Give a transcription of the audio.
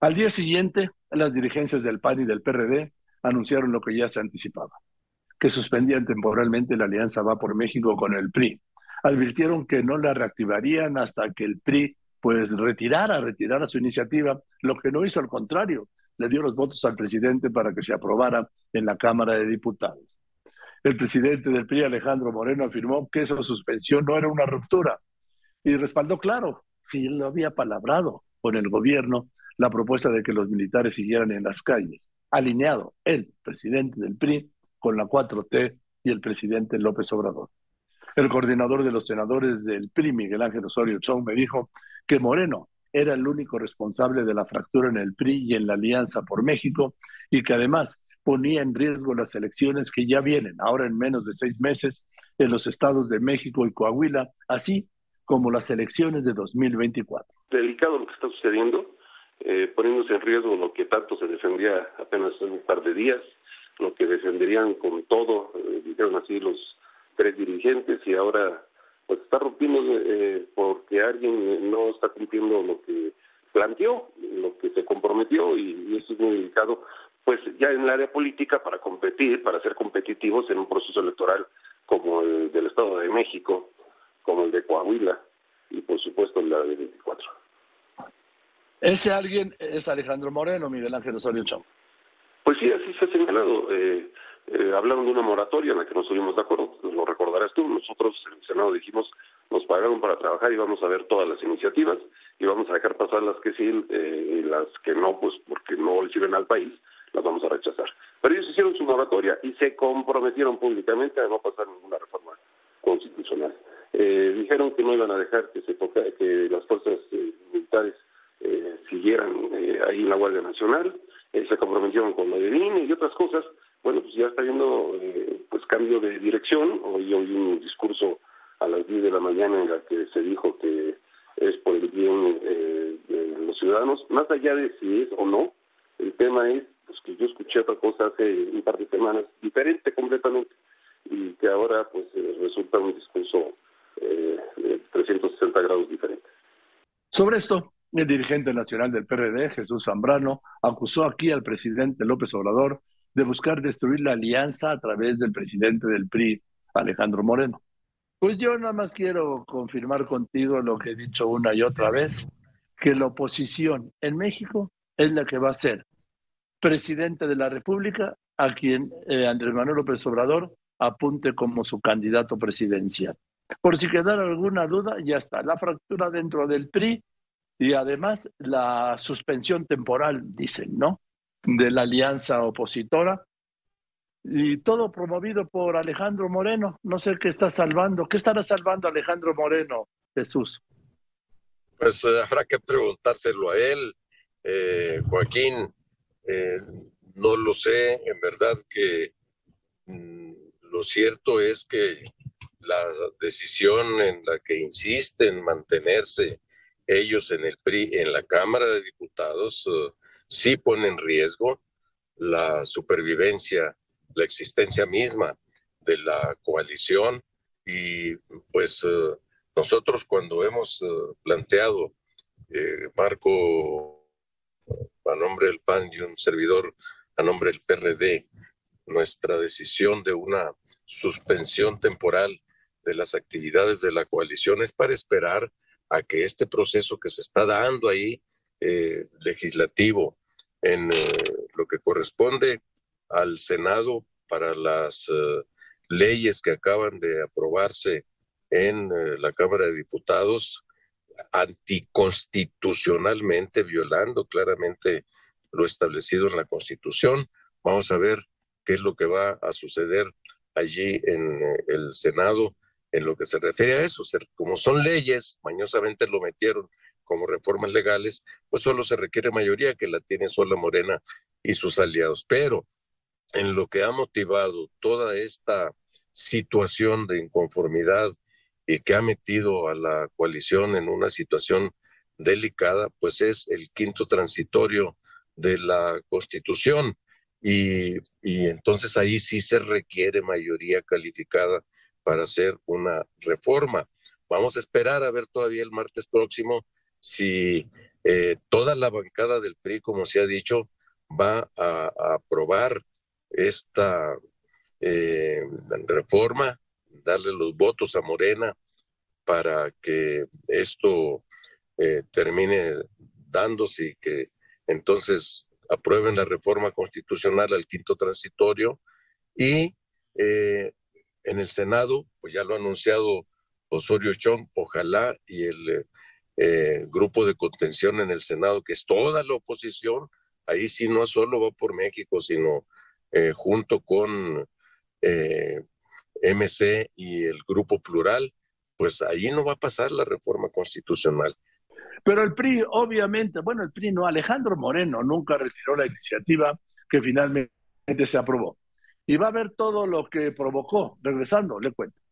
Al día siguiente, las dirigencias del PAN y del PRD anunciaron lo que ya se anticipaba, que suspendían temporalmente la alianza Va por México con el PRI. Advirtieron que no la reactivarían hasta que el PRI pues retirara, retirara su iniciativa, lo que no hizo al contrario, le dio los votos al presidente para que se aprobara en la Cámara de Diputados. El presidente del PRI, Alejandro Moreno, afirmó que esa suspensión no era una ruptura y respaldó claro, si él lo había palabrado con el gobierno, la propuesta de que los militares siguieran en las calles, alineado el presidente del PRI con la 4T y el presidente López Obrador. El coordinador de los senadores del PRI, Miguel Ángel Osorio Chong, me dijo que Moreno era el único responsable de la fractura en el PRI y en la Alianza por México y que además ponía en riesgo las elecciones que ya vienen, ahora en menos de seis meses, en los estados de México y Coahuila, así como las elecciones de 2024. Delicado lo que está sucediendo, eh, poniéndose en riesgo lo que tanto se defendía apenas en un par de días, lo que defenderían con todo, eh, dijeron así los tres dirigentes, y ahora pues está rompiendo eh, porque alguien no está cumpliendo lo que planteó, lo que se comprometió, y, eso es muy delicado, pues ya en el área política para competir, para ser competitivos en un proceso electoral como el del Estado de México, como el de Coahuila, y por supuesto la de 24. Ese alguien es Alejandro Moreno, Miguel Ángel Osorio Chong. Pues sí, así se ha señalado. Eh, eh, hablaron de una moratoria en la que no estuvimos de acuerdo, lo recordarás tú. Nosotros en el Senado dijimos, nos pagaron para trabajar y vamos a ver todas las iniciativas y vamos a dejar pasar las que sí eh, las que no, pues porque no le sirven al país, las vamos a rechazar. Pero ellos hicieron su moratoria y se comprometieron públicamente a no pasar ninguna reforma constitucional. Eh, dijeron que no iban a dejar que se toca, que las fuerzas eh, militares siguieran eh, ahí en la Guardia Nacional, se comprometieron con la de y otras cosas. Bueno, pues ya está habiendo pues cambio de dirección. Hoy oí un discurso a las 10 de la mañana en la que se dijo que es por el bien de los ciudadanos, más allá de si es o no, el tema es pues que yo escuché otra cosa hace un par de semanas, diferente completamente, y que ahora pues resulta un discurso eh, 360 grados diferentes. Sobre esto, el dirigente nacional del PRD, Jesús Zambrano, acusó aquí al presidente López Obrador de buscar destruir la alianza a través del presidente del PRI, Alejandro Moreno. Pues yo nada más quiero confirmar contigo lo que he dicho una y otra vez, que la oposición en México es la que va a ser presidente de la República a quien eh, Andrés Manuel López Obrador apunte como su candidato presidencial. Por si quedara alguna duda, ya está. La fractura dentro del PRI y además la suspensión temporal, dicen, ¿no? De la alianza opositora. Y todo promovido por Alejandro Moreno. No sé qué está salvando. ¿Qué estará salvando Alejandro Moreno, Jesús? Pues eh, habrá que preguntárselo a él, eh, Joaquín. Eh, no lo sé, en verdad que mm, lo cierto es que la decisión en la que insisten mantenerse ellos en el PRI, en la Cámara de Diputados, uh, sí pone en riesgo la supervivencia, la existencia misma de la coalición y pues uh, nosotros cuando hemos uh, planteado eh, Marco a nombre del PAN y un servidor a nombre del PRD nuestra decisión de una suspensión temporal de las actividades de la coalición es para esperar a que este proceso que se está dando ahí, eh, legislativo, en eh, lo que corresponde al Senado para las eh, leyes que acaban de aprobarse en la Cámara de Diputados, anticonstitucionalmente, violando claramente lo establecido en la Constitución. Vamos a ver qué es lo que va a suceder allí en el Senado en lo que se refiere a eso. Como son leyes, mañosamente lo metieron como reformas legales, pues solo se requiere mayoría que la tiene sola Morena y sus aliados. Pero en lo que ha motivado toda esta situación de inconformidad y que ha metido a la coalición en una situación delicada, pues es el quinto transitorio de la Constitución. Y, y entonces ahí sí se requiere mayoría calificada para hacer una reforma. Vamos a esperar a ver todavía el martes próximo si eh, toda la bancada del PRI, como se ha dicho, va a, aprobar esta eh, reforma, darle los votos a Morena para que esto eh, termine dándose y que entonces aprueben la reforma constitucional al quinto transitorio y en el Senado, pues ya lo ha anunciado Osorio Chong, ojalá y el eh, grupo de contención en el Senado, que es toda la oposición, ahí sí no solo va por México, sino eh, junto con eh, MC y el grupo plural, pues ahí no va a pasar la reforma constitucional. Pero el PRI, obviamente, bueno, el PRI no, Alejandro Moreno nunca retiró la iniciativa que finalmente se aprobó y va a ver todo lo que provocó. Regresando, le cuento.